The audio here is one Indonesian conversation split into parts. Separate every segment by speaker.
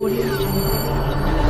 Speaker 1: audio.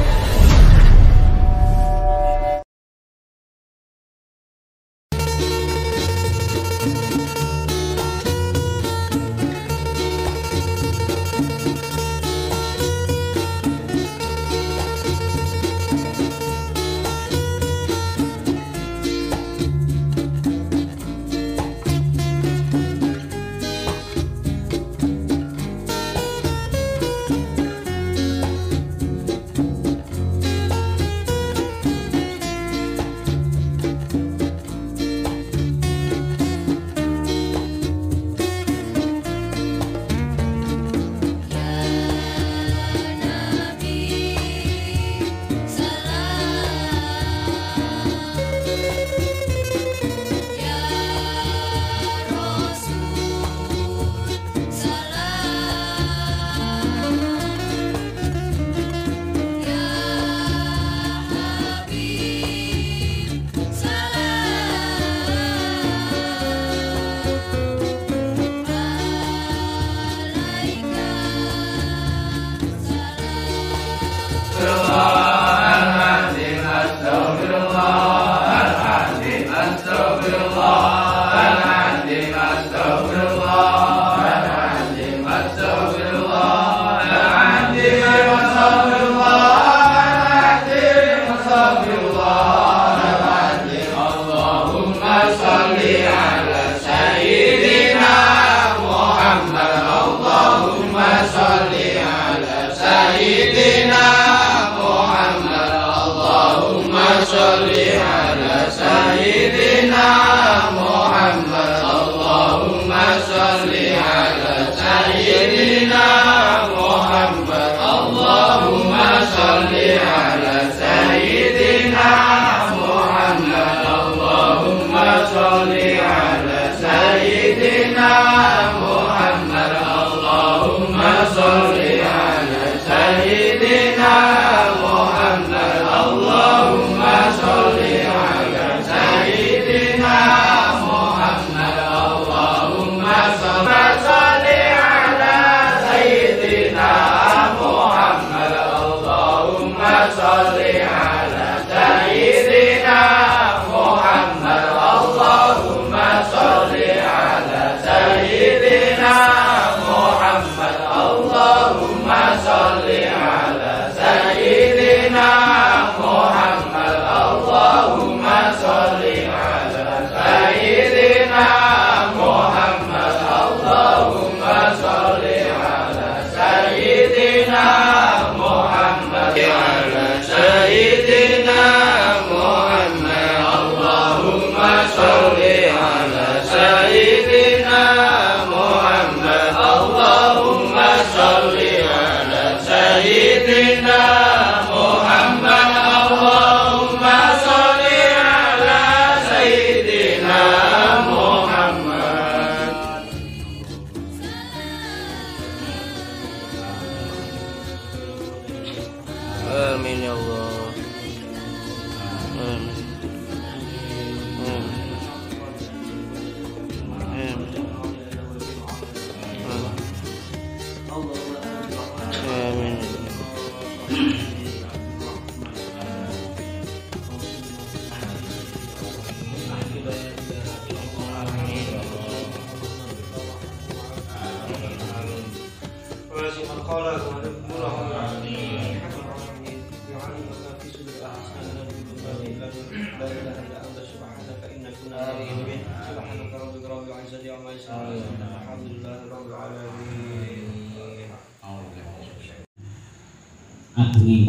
Speaker 1: ni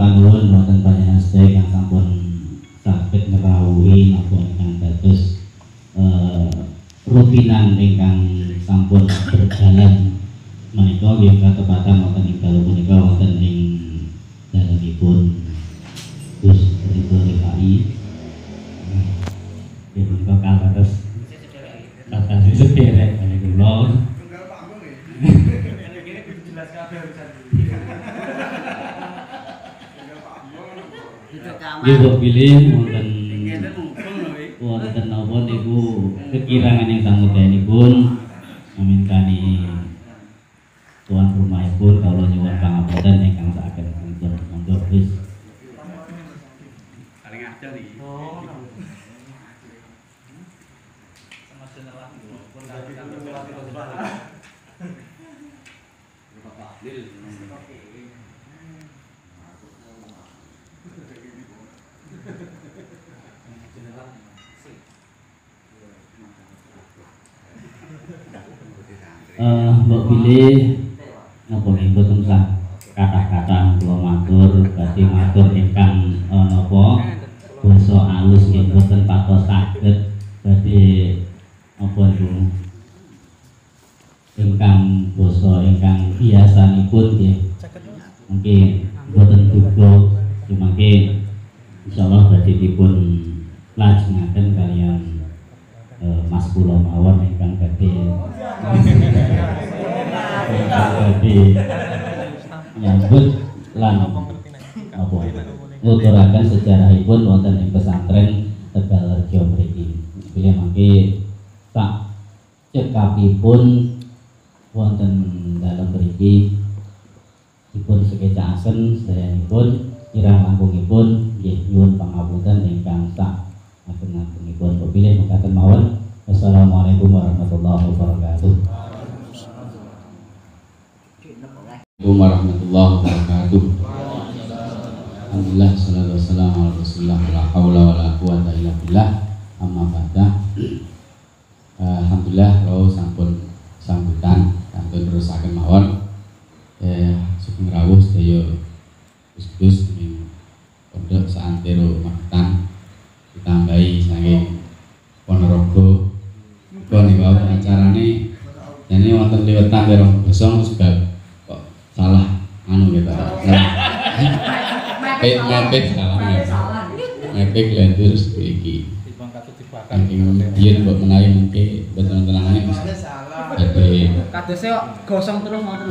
Speaker 1: wonten wonten napa niku kekirangan yang
Speaker 2: sangu pun. Meminta pamintani mungkin boten duga mungkin insyaallah badhe dipun lajengaken kalian eh, Mas kula mawon ingkang ingkang badhe nyambut lan apa? Nuturaken sejarahipun wonten ing pesantren Tegal Rejo mriki. Bilih mangke sak cekapipun wonten dalam mriki dipun sekecakaken sedayanipun kirang langkungipun nggih nyuwun pangapunten ingkang sak ageng-agengipun. Bilih mekaten mawon. Wassalamualaikum warahmatullahi wabarakatuh. Assalamualaikum warahmatullahi wabarakatuh. Alhamdulillah salatu wassalamu ala Rasulillah la haula illa billah. Amma Alhamdulillah kalau sampun sambutan sampun terusaken mawon. Eh sugeng rawuh sedaya Gus-gus ing pondok saantero Magetan ditambahi saking Ponorogo. Kok niku acarane jadi wonten liwetan terong bosong sebab kok salah anu gitu. Mepek mepek salah mepek. Lan terus iki. Saking biyen mbok menawi mengke betul tenangane bisa. Jadi
Speaker 3: Kadese kok gosong terus ngoten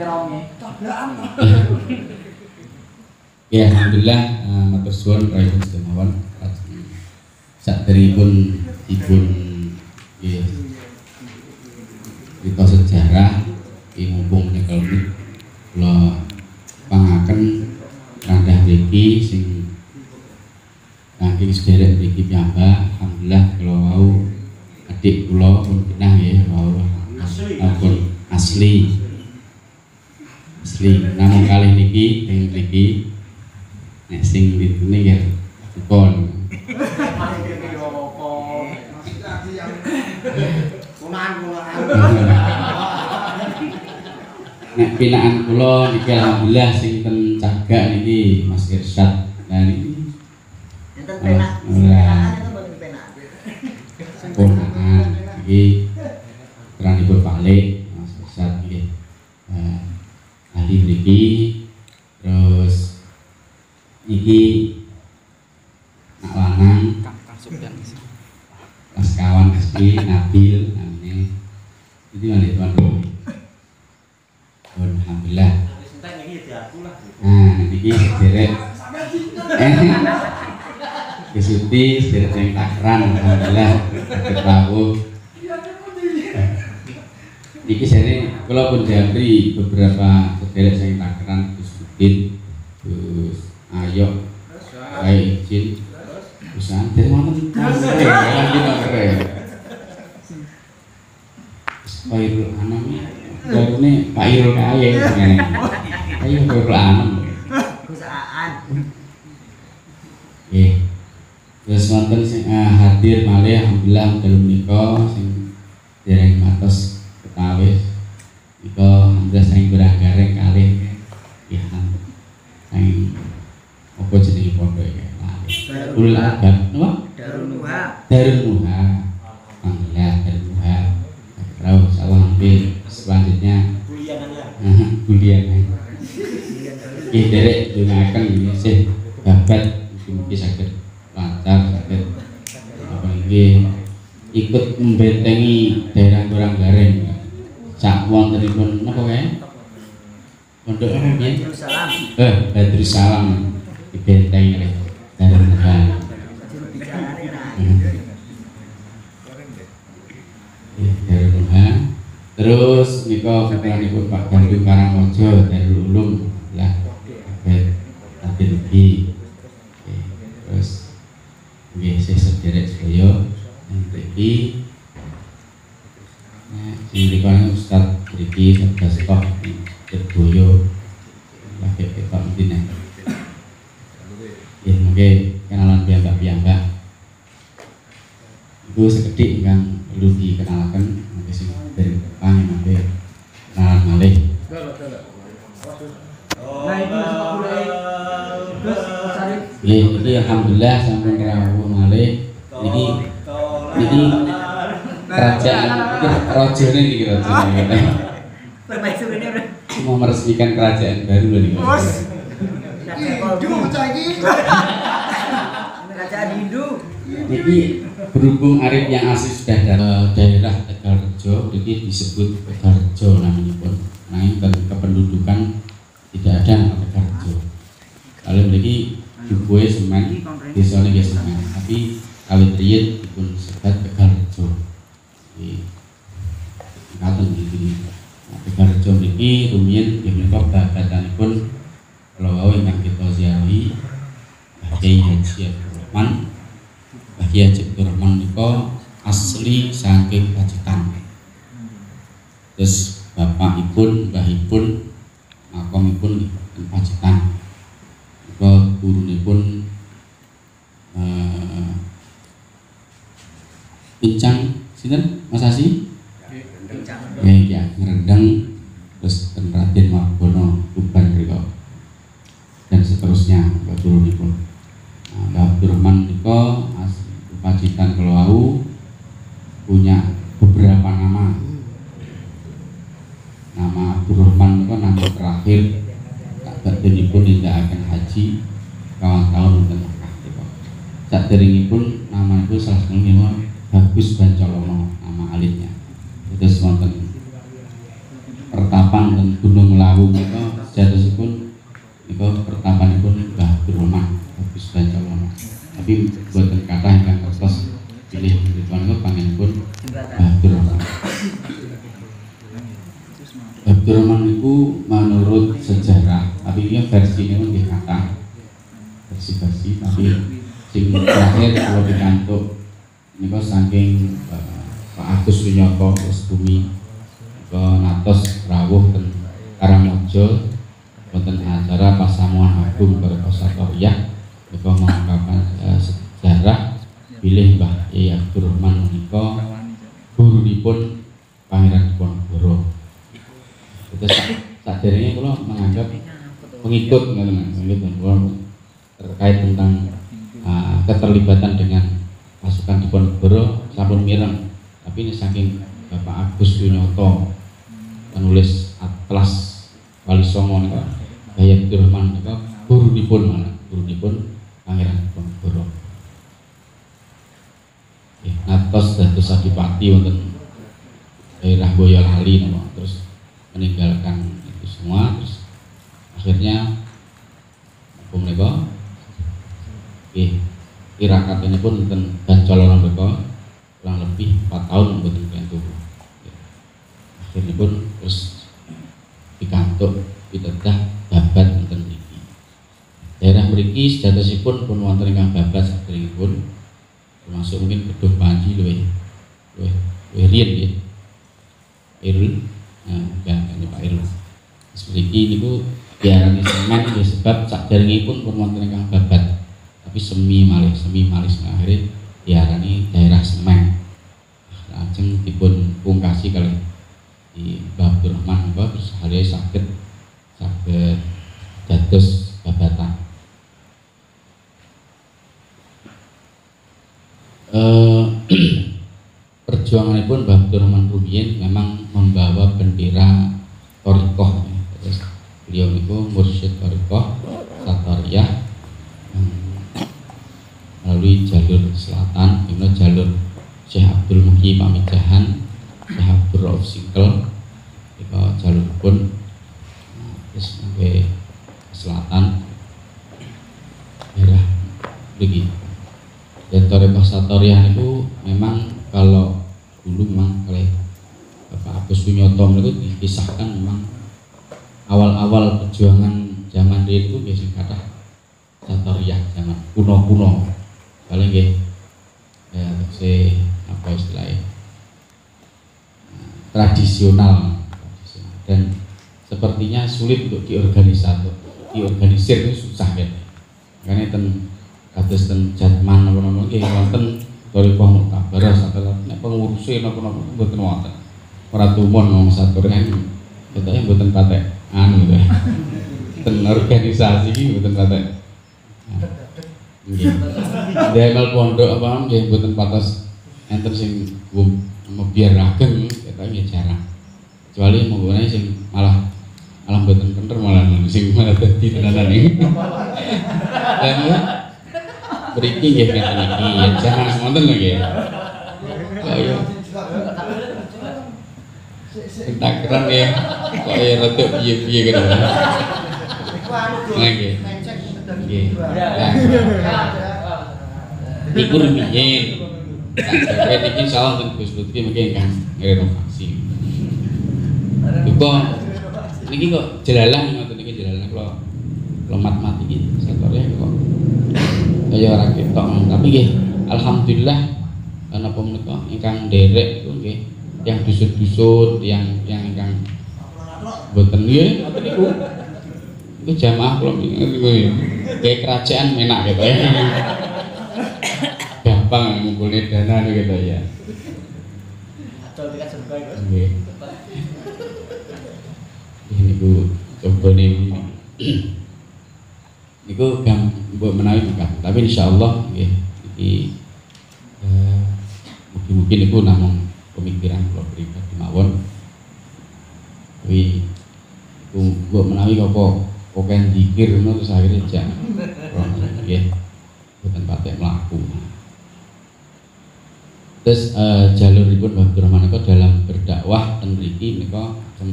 Speaker 2: ya alhamdulillah eh, matur suwun Raihun Semawan. Saderipun dipun nggih cerita sejarah ing mumpung nyekel kula pangaken randah mriki sing saking sederek mriki piyambak. Alhamdulillah kula wau adik kula pun kenah ya wau pun asli asli. Namun kali niki ing mriki nek sing ditune ya Nek pinaan kula niki alhamdulillah sing ten cagak niki Mas Irsyad. Nah niki
Speaker 4: Enten penak, penakan itu boten penak.
Speaker 2: ponakan iki terangipun balik Mas Irsyad nggih. Eh, ahli mriki terus iki nak lanang Mas kawan SD Nabil namanya itu yang tuan Pun alhamdulillah Nah, niki sederek. Eh, Kesuti sederek yang takran, alhamdulillah. Ketemu. Niki sini, kalau pun beberapa sederek yang takran, Kesutin, terus Ayo, kayak izin, terus anjir mana keren, lagi keren. Khairul Anam, baru nih Pak Irul Kaya, ayo Khairul Anam.
Speaker 4: Perusahaan.
Speaker 2: Oke. Terus wonten sing eh, hadir malih alhamdulillah dalam menika sing dereng matos ketawis. Nika alhamdulillah sing kurang gareng kalih. Ya. Sing apa jenenge pondok iki? Ulul Albab. Napa?
Speaker 4: Darul Nuha.
Speaker 2: Darul Muha. Alhamdulillah Darul Muha. Tahu insyaallah nanti selanjutnya Aha, kuliah. Nggih derek dungaken ini sih babat mungkin sakit lancar sakit apa ini ikut membentengi daerah kurang garing sak wontenipun napa kae pondok apa piye
Speaker 4: Darussalam.
Speaker 2: eh Badrus Salam dibentengi oleh Darul Muha
Speaker 4: Juru bicara enak.
Speaker 2: Iya, Darul Muha terus nika putra Pak Gandung Karangmojo Darul Ulum lah kabeh tapi Oke, terus nggih sih sederek sedaya yang mriki di Daskah di Jeboyo lagi kita mungkin ya. ya. Mungkin kenalan biangga biangga itu sekedik kan perlu dikenalkan mungkin sih dari depan yang nanti kenalan malih. Iya, ini alhamdulillah sampun rawuh malih. Niki niki kerajaan
Speaker 4: rojone iki rojone
Speaker 2: mau meresmikan kerajaan baru lagi. nih. Bos.
Speaker 4: Hindu lagi. Kerajaan Hindu.
Speaker 2: Jadi berhubung Arif yang asli sudah dari daerah Tegalrejo, jadi disebut Tegalrejo namanya pun. Nah, kependudukan tidak ada tak teringipun namaku salah setengah Bagus Bancolo. apa Hayat Durman apa? Guru mana guru dipun pangeran pun guru ya, atas dan terus adipati wonten daerah Boyolali nama terus meninggalkan itu semua terus akhirnya apa mereka? Eh, Oke, tirakat ini pun tentang bancalonan mereka kurang lebih 4 tahun membuat tubuh eh, akhirnya pun terus dikantuk tapi babat wonten mriki. Daerah mriki sejatosipun pun wonten ingkang babat saderengipun termasuk mungkin gedung panci luwih luwih luwih riyen nggih. Irul nah kan Pak Irul. Terus mriki niku diarani semen ya sebab sakderengipun pun wonten ingkang babat tapi semi malih semi malih akhirnya diarani daerah semen. Nah, lajeng dipun pungkasi kali di Mbah Abdurrahman apa terus hari sakit saged dados babatan eh, perjuanganipun Mbah Abdurrahman Rubiyin memang membawa bendera tumon ngomong satu kan kita yang buatan patek. Anu ya. gitu ten organisasi ini buatan patek. Nah. Demel pondok apa nggih buatan patas. Enter sing membiarakan kita ini jarang. Kecuali menggunakan sing malah malah buatan kenter malah sing malah tadi tenanan ini dan beriki nggih lagi ya jarang semuanya lagi ya Takran ya, kok ya rada piye-piye gitu. Nggih. Nggih. Iku rumiyin. Kayak iki salah ten Gus Lutfi mungkin kan renovasi. Iku niki kok jelalah ngoten niki jelalah kula kula mat-mat iki setore kok kaya ora ketok tapi nggih alhamdulillah napa menika ingkang nderek iku nggih yang dusun-dusun yang yang ingkang mboten nggih ngoten niku. Iku jamaah kula kayak kerajaan menak gitu ya. Gampang ngumpulin dana nih gitu ya. Nggih. Ini bu coba nih. Niku gam buat menawi bukan, tapi insya Allah nggih. Iki eh, mungkin-mungkin niku namung pemikiran kalau pribadi mawon. Tapi iku buat menawi apa pokoknya dikir ngono terus akhirnya jangan nggih boten patek mlaku. Terus uh, jaluripun Mbah Abdurrahman menika dalam berdakwah ten mriki menika macam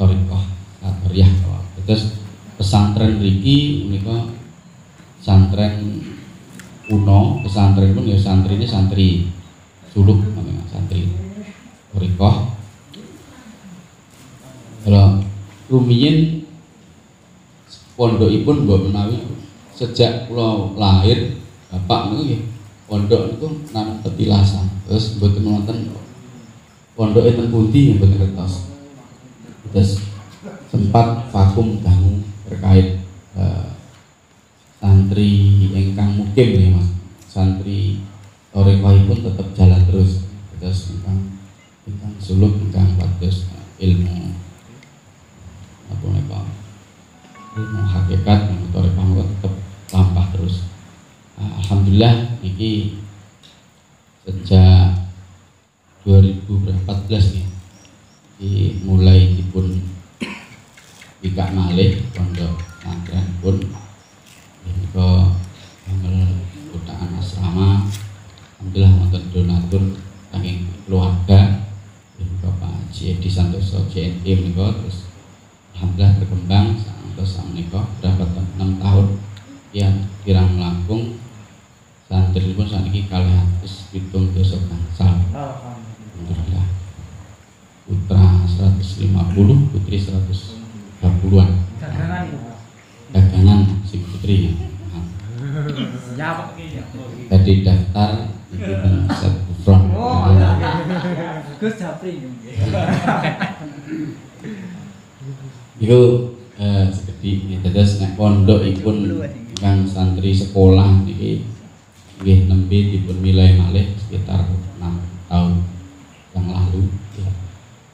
Speaker 2: thariqah satoriyah terus pesantren mriki menika pesantren kuno pesantren pun ya santrinya santri suluk namanya santri thariqah kalau rumiyin pondokipun mbok menawi sejak kula lahir bapak niku nggih pondok niku namung petilasan. Terus mboten wonten pondok enten pundi mboten kertos terus sempat vakum dangu terkait eh, santri ingkang mukim ya mas. Santri pun tetap jalan terus. Terus ingkang ingkang suluk ingkang bagus ilmu apa nika ilmu hakikat yang torek tetap lampah terus. Nah, Alhamdulillah ini sejak 2014 nih di mulai dipun Bika malih pondok pesantren pun tanggal kutaan asrama Alhamdulillah wonten donatur saking keluarga ini ke Pak Haji Edi Santoso JNT menika terus Alhamdulillah berkembang terus menika berapa tahun 6 tahun. Yang kirang langkung santri pun saat ini kalian atus hitung dosa bangsal Alhamdulillah. Putra 150 putri 120an
Speaker 3: Dagangan itu.
Speaker 2: dagangan si putri
Speaker 3: Ya,
Speaker 2: tadi daftar itu kan set front
Speaker 3: Oh, Gus Japri.
Speaker 2: itu eh, seperti ini. Terus nek pondok ikun kang santri sekolah niki nggih nembe dipun milih malih sekitar 6 tahun yang lalu. Ya.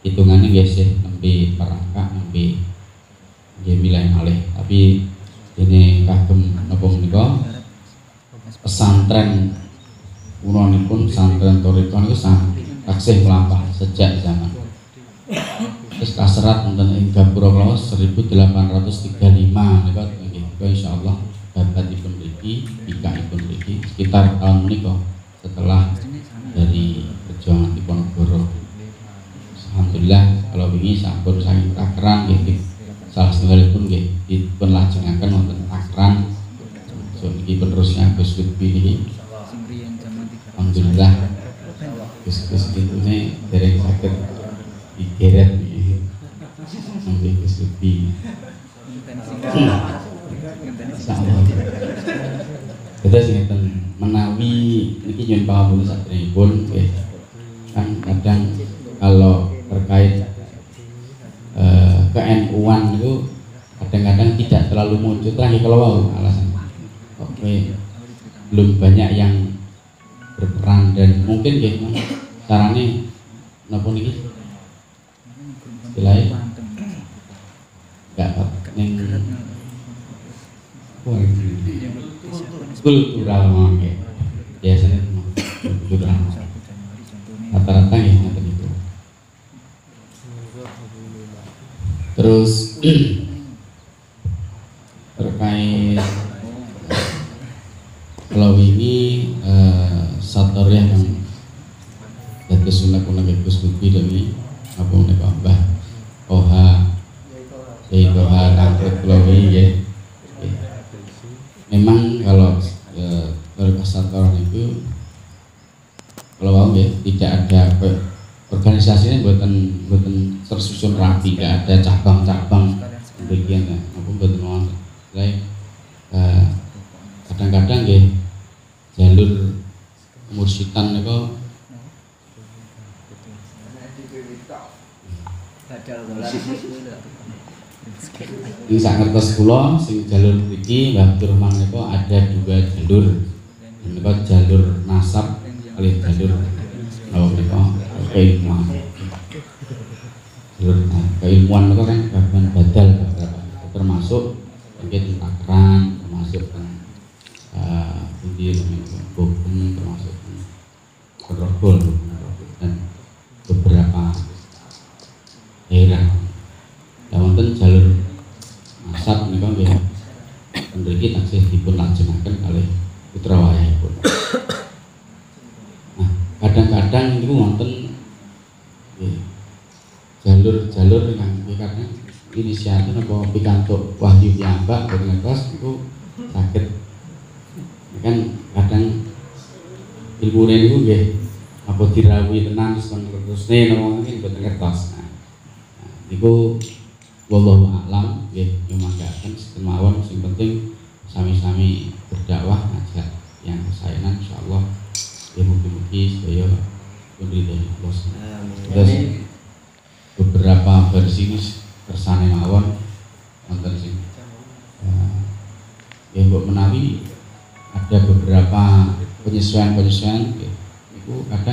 Speaker 2: hitungannya nggih sih nembe perangkat nembe nggih milih malih. Tapi ini kagem menika pesantren pun pesantren Toriko niku sangat taksih melampah sejak zaman. Terus kaserat wonten ing Gapura Klawas 1835 nika nggih. Insyaallah babatipun mriki bikakipun mriki sekitar tahun menika setelah dari perjuangan Diponegoro Alhamdulillah kalau begini sampun saking takeran nggih salah setunggalipun nggih dipun lajengaken wonten takeran so niki penerusnya Gus Lutfi niki Alhamdulillah. Gus-gus ini dereng sakit. Digeret. Niki sampai Gus Lutfi. Terus ngeten menawi niki nyuwun pangapunten satrenipun nggih. Kan kadang kalau terkait eh, ke-NU-an itu kadang-kadang tidak terlalu muncul. Terakhir kalau alasan oke. Okay. belum banyak yang berperan dan mungkin kayak mana caranya nopo niki? Istilahnya? Nggak apa neng kultural mungkin biasanya kultural. keilmuan itu kan bagian badal termasuk mungkin akran termasuk kan uh, tinggi termasuk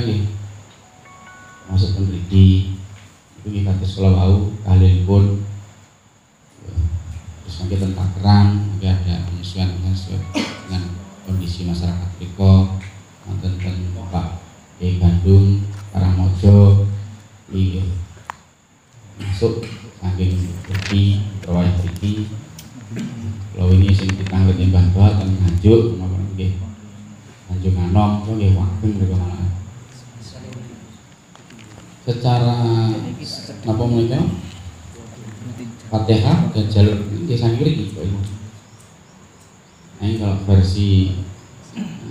Speaker 2: ya masuk peneliti itu kita ke sekolah bau kalian pun terus nanti tentang kerang, nanti ada penyesuaian penyesuaian padahal dan jalur ini desa mriki kok nah, ini kalau versi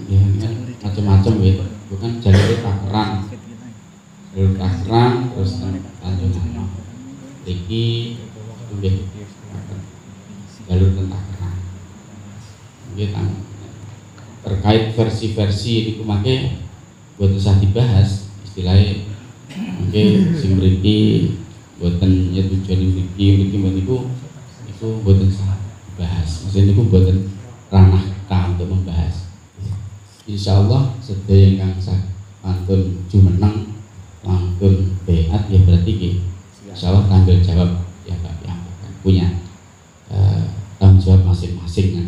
Speaker 2: ya, kan macam-macam gitu bukan jalur Tangerang. Jalur Tangerang terus Tanjung Anom Niki lebih jalur tentang Tangerang. Gitu terkait versi-versi ini kumakai buat usah dibahas istilahnya mungkin sing mriki buatan ya tujuan mriki Insya Allah sedaya yang sah mantun jumenang mantun beat ya berarti ya. Insya Allah tanggal jawab ya ya akan punya eh, tanggung jawab masing-masing ya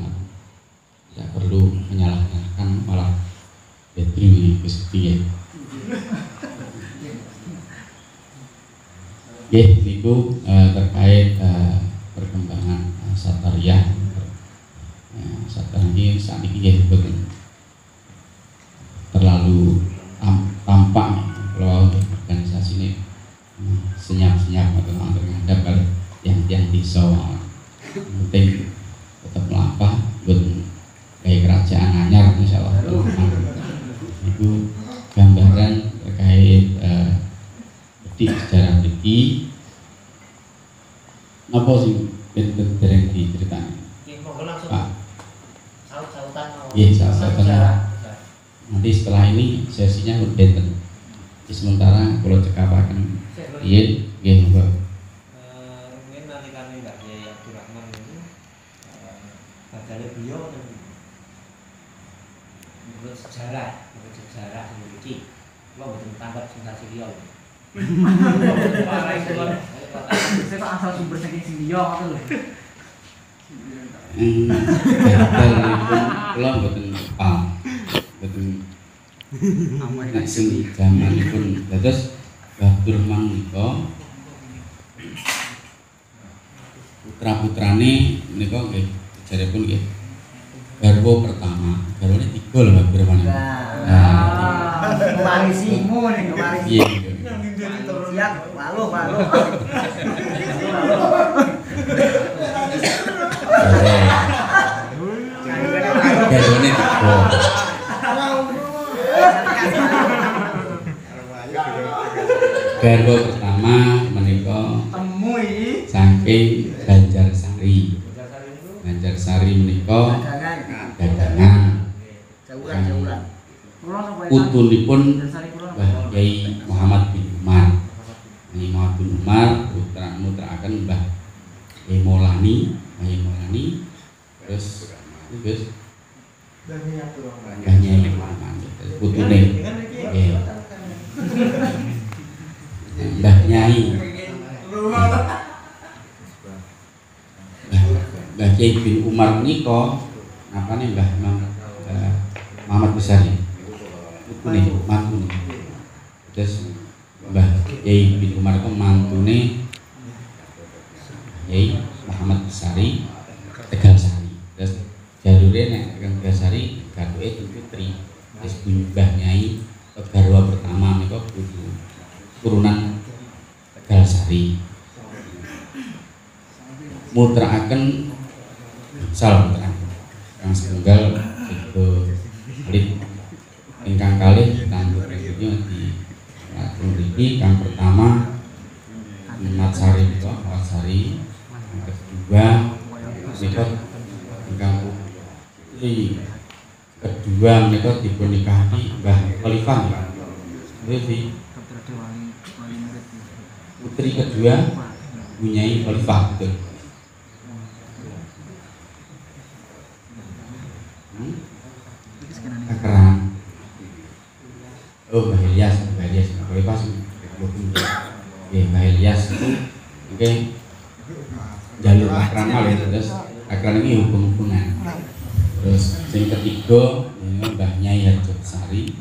Speaker 2: Tidak perlu menyalahkan malah Betri ini kesepi ya. Oke, uh, eh, terkait uh, perkembangan eh, uh, satariah. Uh, saat ini saat ini penting tetap melangkah buat kayak kerajaan anyar insya Allah itu gambaran terkait uh, detik sejarah detik apa sih?
Speaker 5: beliau dan menurut sejarah menurut sejarah memiliki lo betul tanggap sensasi dia lo
Speaker 3: saya kok asal sumber saking sing dia ngono lho
Speaker 2: Kula apa? paham. Mboten amarga sing jamanipun. Dados Abdul Rahman menika putra-putrane menika nggih jaripun nggih garwa pertama, garwane tiga lho Mbah Durman. Nah,
Speaker 4: Kemarisi, kemarisi.
Speaker 2: iya. iya.
Speaker 4: Siap, walu, walu.
Speaker 2: Garwane tiga. Garwa pertama menika
Speaker 4: Temu iki.
Speaker 2: saking Banjarsari. Banjarsari menika
Speaker 4: Dagangan.
Speaker 2: dagangan
Speaker 4: Jauhan, jauhan.
Speaker 3: Kula.
Speaker 2: Mbah Kyai Muhammad bin Umar. Kyai Muhammad bin Umar putra mutraaken Mbah Kyai Maulani, Mbah Kyai Maulani terus terus Mbah Kyai Muhammad putune nggih. Mbah Nyai Mbah Mbah Kyai bin Umar menika napane Mbah Imam eh, Muhammad Besari putune mantune terus Mbah Kyai bin Umar itu mantune Kyai Muhammad Besari Tegal Sari. Terus jalure nek Tegal Sari gatuke itu putri terus Mbah Nyai garwa pertama menika putu turunan Tegal Sari. Mutraaken salam mutraaken kang setunggal itu alit ingkang kalih tandur itu di Latung mriki kang pertama Mat Sari itu Mat Sari yang kedua menika ingkang putri kedua menika dipun nikahi Mbah Khalifah di putri kedua Bunyai Khalifah betul hmm? kekeran oh Mbah Ilyas Mbah Ilyas Mbah Khalifah sing Oke, Mbah Ilyas itu oke. Jalur akrama ya terus akran ini hukum-hukuman terus yang ketiga ini Mbah Nyai Harjo Besari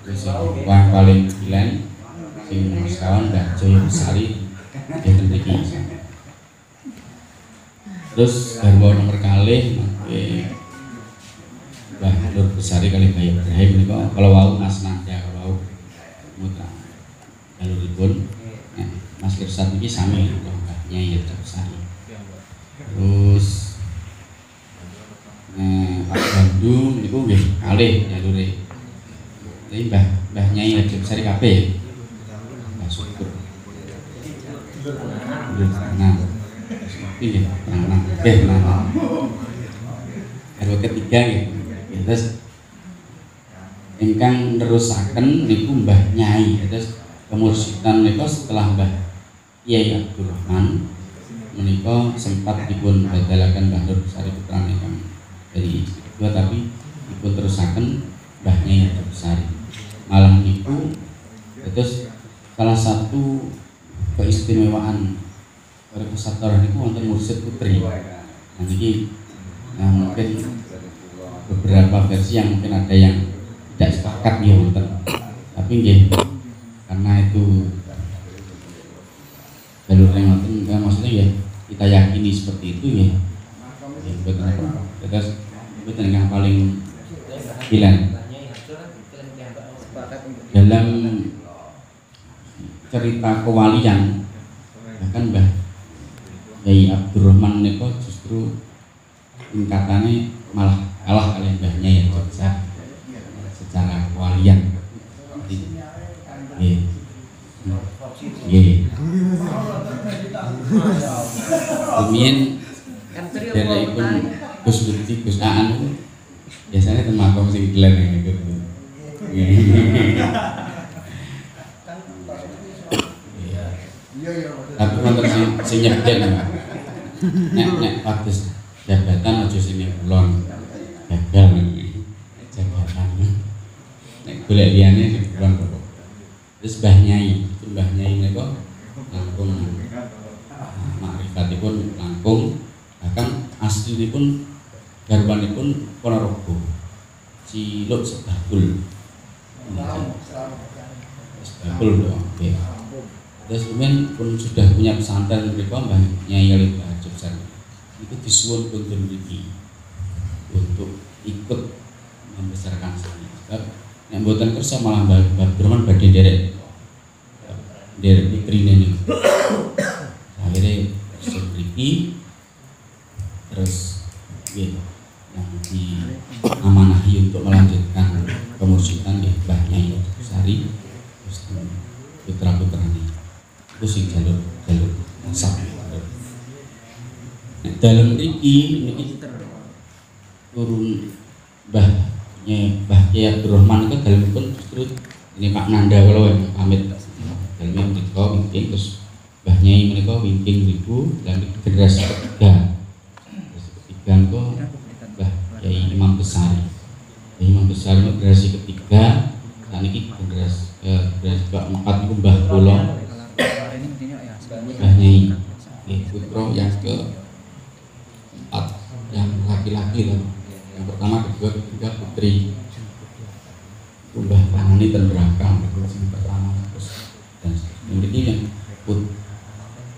Speaker 2: terus yang paling bilen sing nomor sekawan Mbah Joyo Besari di mriki terus garwa nomor kalih Mbah Nur Besari kali Mbah Ibrahim niku kalau wau Mas Nanda kalau wau mutra jaluripun nah, Mas Irsad iki sami karo Mbah Nyai Harjo Besari terus eh, Pak Bandung niku nggih kalih jalure tapi Mbah Mbah Nyai Harjo Besari kabeh Mbah Syukur Nah, ini nah, nah, oke, nah, nah. Baru ketiga gitu. Ya, terus ingkang nerusaken niku Mbah Nyai. Terus kemursidan niku setelah Mbah Kiai Abdurrahman menika sempat dipun badalaken Mbah Nur Besari putrane kang dari kedua tapi dipun terusaken Mbah Nyai Abdul Besari. Malah niku terus salah satu keistimewaan para kesataran itu wonten mursid putri. Nah ini nah, mungkin beberapa versi yang mungkin ada yang tidak sepakat ya wonten. Tapi nggih karena itu jalur yang wonten ya, maksudnya ya kita yakini seperti itu ya. Ya betul. Apa terus betul yang paling pilihan dalam cerita kewalian bahkan Mbah Yai Abdurrahman Neko justru tingkatannya malah kalah kalian Mbahnya yang besar secara kewalian Iya. Iya. Kemudian dari pun Gus Bukti, Gus Aan biasanya termakom sing dilan yang gitu. Tapi wonten sing sing nyebden ya. Nek nek waktu jabatan aja sini ulon. Gagal. Jabatan. Nek golek liyane sing ulon kok. Terus Mbah Nyai, Mbah Nyai menika langkung makrifatipun langkung bahkan as garwanipun Ponorogo Ciluk Sebakul Sebakul dong Terus kemudian pun sudah punya pesantren mereka Mbah Nyai Alif Haji Besar itu kuntun mriki untuk ikut membesarkan seni sebab yang buatan kerja malah Mbah Burman badhe derek derek putrine nih akhirnya mriki terus nggih yang diamanahi untuk melanjutkan kemursidan ya Mbah Nyai Sari terus putra putranya itu sing jalur jalur nasab dalam mriki niki turun Mbah Nyai Mbah Kiai Abdurrahman itu dalam pun justru ini Pak Nanda kalau yang pamit. Dalam menika wingking terus Mbah Nyai menika wingking ribu dan generasi ketiga. Generasi ketiga itu Mbah Kiai Imam Besari Mbah Imam Besari itu generasi ketiga dan ini generasi eh, generasi keempat itu Mbah Kulo Mbah Nyai putra yang ke yang laki-laki loh yang pertama kedua ketiga putri. Mbah Tangani dan Berakam yang pertama terus dan yang ini yang put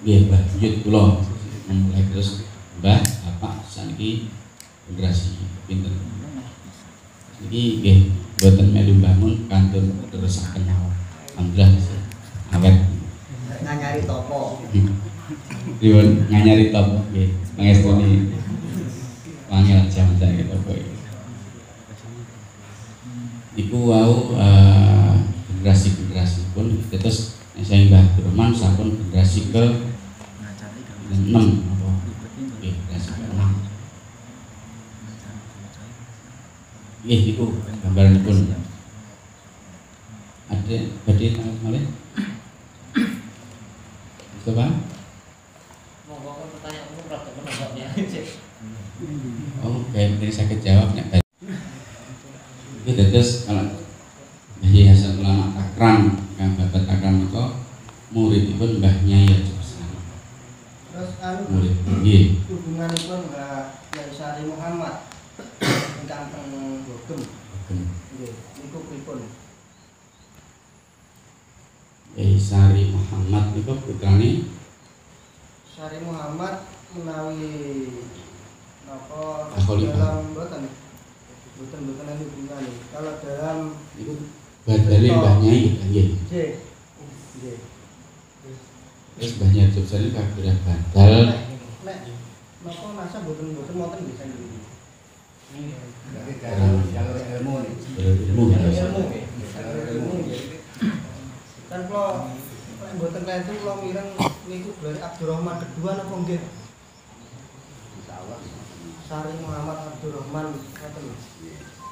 Speaker 2: dia Buyut Kulo mulai terus Mbah apa saniki generasi pinter. Jadi nggih buatan melu bangun kantor terusaken alhamdulillah awet.
Speaker 6: Nyari topo
Speaker 2: Riwan nganyari top nggih. Pangestuni wangil saya gitu boy. Iku wau eh, generasi-generasi pun terus saya Mbah Abdurrahman sampun generasi ke enam nggih, generasi ke enam. Nggih iku gambaran pun ada badhe tanggal malih Coba
Speaker 3: Monggo kon pertanyaanmu rada menambahnya.
Speaker 2: Oh, kayak tadi saya kejawab nek tadi. Itu terus kalau Mbah Hasan Ulama Takran yang babat Takran itu murid itu Mbah Nyai Haji Besar.
Speaker 6: terus anu
Speaker 2: Murid nggih.
Speaker 6: hubungan itu enggak yang Sari Muhammad ingkang teng Bogem nggih niku pripun
Speaker 2: Kiai Sari Muhammad itu putrane
Speaker 6: Sari Muhammad menawi apa
Speaker 2: Khalifah.
Speaker 6: dalam mboten mboten mboten ada hubungan kalau dalam
Speaker 2: itu badale Mbah Nyai kan nggih.
Speaker 6: J nggih
Speaker 2: Terus Mbah Nyai Haji Besar itu kabeh badal
Speaker 6: nek nek napa masa mboten mboten wonten bisa nggih
Speaker 2: jalur ilmu
Speaker 6: ilmu ilmu nggih kan kula nek mboten klentu kula mireng niku gelar Abdurrahman kedua napa nggih Sari Muhammad Abdurrahman ngoten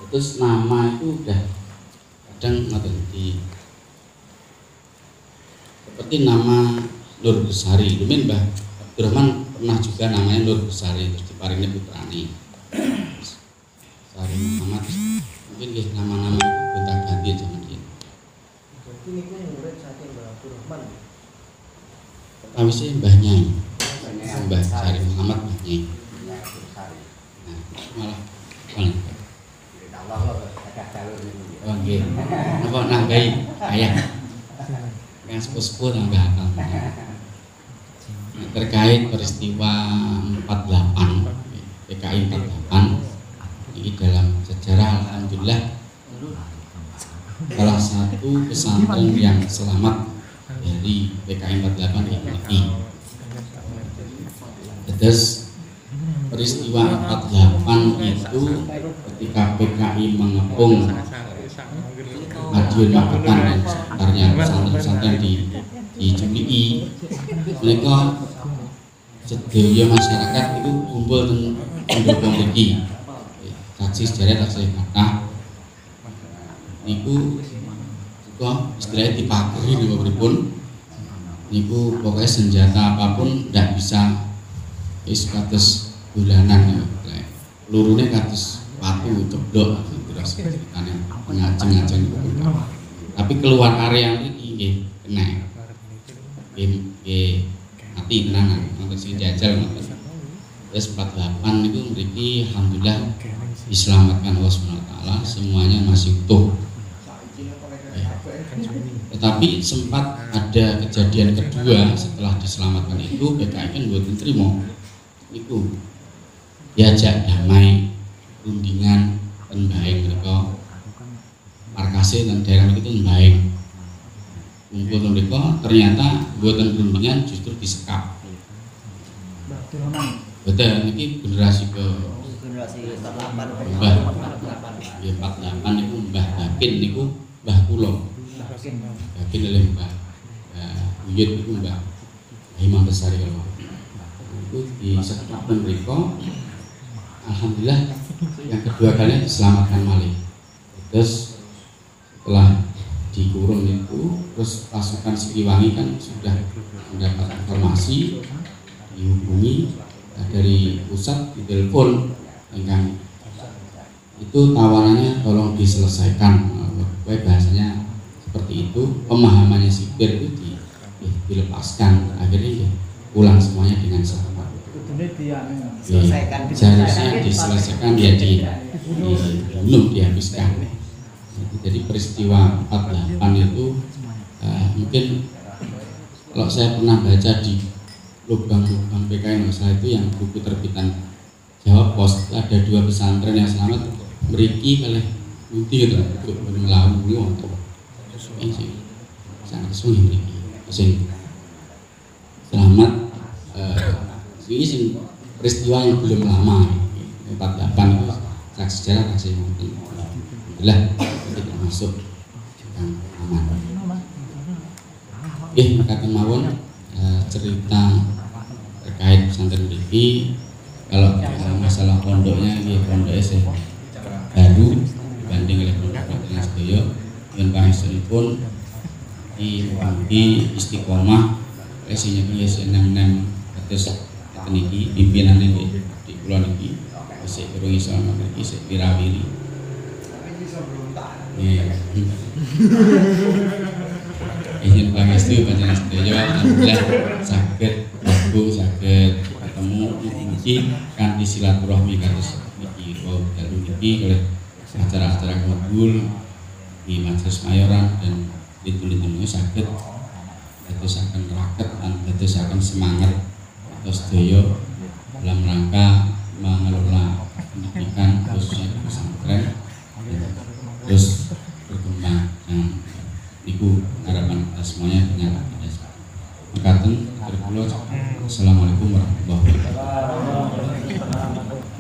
Speaker 2: Terus nama itu udah kadang ngoten di seperti nama Nur Besari. Lumin Mbah Abdurrahman pernah juga namanya Nur Besari terus diparingi putrane. Terus Sari Muhammad mungkin nggih nama-nama gonta ganti zaman ini.
Speaker 6: jadi niku murid saking Mbah Abdurrahman
Speaker 2: Pertama sih Mbah Nyai, Mbah Sari Muhammad Mbah Nyai. Nah, malah paling Oh nggih. Napa ayah. Yang sepuh-sepuh akal. Nah, terkait peristiwa 48 PKI 48 ini dalam sejarah alhamdulillah salah satu pesantren yang selamat dari PKI 48 ini. Terus peristiwa 48 itu ketika PKI mengepung Madiun Magetan dan sekitarnya pesantren-pesantren di di Jumii mereka sedaya masyarakat itu kumpul mendukung lagi taksi sejarah taksi kata niku kok istilahnya dipakiri di pripun niku pokoknya senjata apa pun tidak bisa wis kados bulanan ya. Lurune kados watu ceblok terus ceritane ngajeng-ngajeng niku. tapi keluar area ini nggih kena. Nggih nggih. Mati tenanan ngoten sing jajal ngoten Terus 48 itu mriki alhamdulillah diselamatkan Allah Subhanahu wa taala, semuanya masih utuh. Tetapi sempat ada kejadian kedua setelah diselamatkan itu PKI kan buat terima. Itu diajak damai rundingan dan baik mereka. Markasnya dan daerah itu baik kumpul mereka ternyata buatan rundingan justru disekap. Betul ini generasi ke
Speaker 6: generasi ke-8
Speaker 2: Mbah. Ya 48 itu Mbah Bakin itu Mbah Kulo Bakin oleh Mbah Mbah Buyut itu Mbah Imam Besar kalau itu disekap dan mereka Alhamdulillah yang kedua kalinya diselamatkan Malik terus setelah dikurung itu terus pasukan Siliwangi kan sudah mendapat informasi dihubungi eh, dari pusat ditelepon dengan itu tawarannya tolong diselesaikan. Eh, bahasanya seperti itu pemahamannya sipir itu di, di- dilepaskan. Akhirnya ya pulang semuanya dengan selamat.
Speaker 6: Diselesaikan.
Speaker 2: seharusnya diselesaikan ya di, dibunuh. dihabiskan. Jadi peristiwa 48 itu eh, mungkin kalau saya pernah baca di lubang-lubang PKN masalah itu yang buku terbitan Jawa Pos ada dua pesantren yang selamat meriki oleh Budi gitu untuk melawan ini sih. Sangat sulit meriki sing selamat eh, ini sing peristiwa yang belum lama 48 itu saksi sejarah saksi yang penting Alhamdulillah kita masuk yang aman. Oke, maka kemauan eh, cerita terkait pesantren ini kalau eh, masalah pondoknya ini pondoknya saya baru dibanding oleh pondok Raden Sedoyo dan kami pun di di istiqomah isinya pun ya enam enam terus niki pimpinan ini di pulau niki saya kurang iso niki saya wirawiri Iya. Izin pangestu panjenengan sedaya alhamdulillah saged mlebu saged ketemu niki kanthi silaturahmi kados niki dalu niki oleh acara-acara kumpul di Majelis Mayoran dan litu-litu saged dadosaken raket lan dadosaken semangat atas sedaya dalam rangka mengelola pendidikan khususnya di pesantren terus berkembang. Nah, niku harapan kita semuanya dengan Mekaten, Assalamualaikum warahmatullahi wabarakatuh.